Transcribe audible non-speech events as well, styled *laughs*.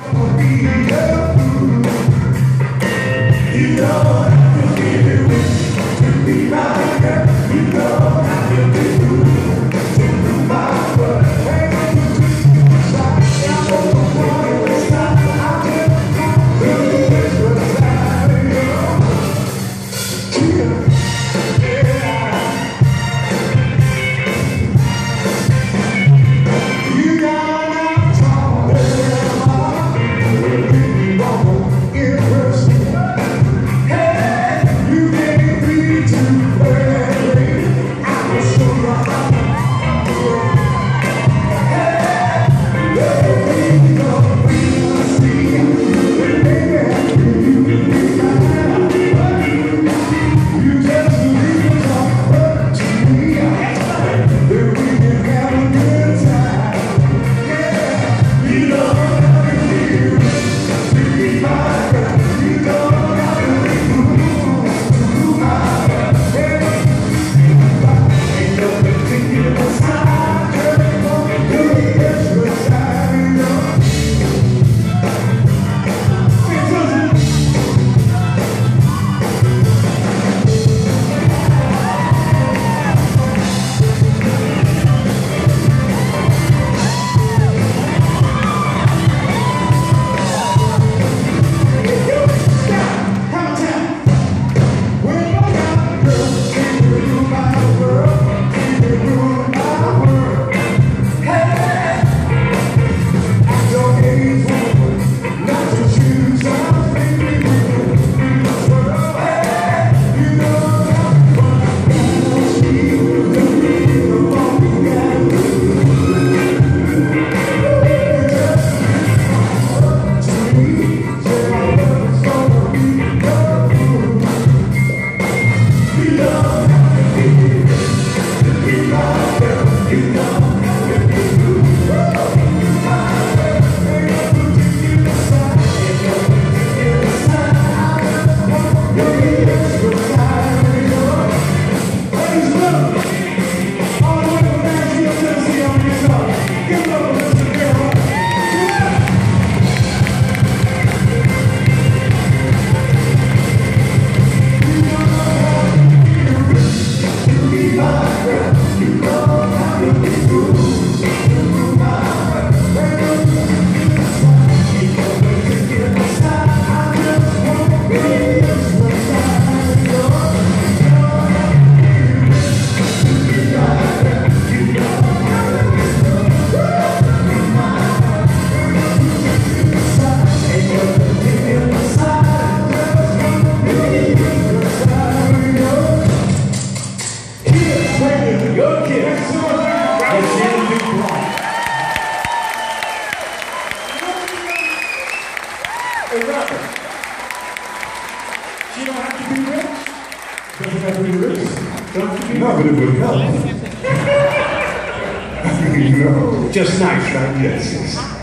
Yeah. You don't have to be rich. Doesn't have to be rich. To No, but it would help. *laughs* *laughs* no. Just nice, right? Yes, yes. *laughs*